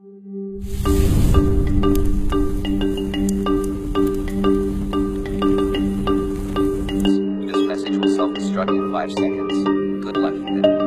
This message will self-destruct in 5 seconds. Good luck, Ethan.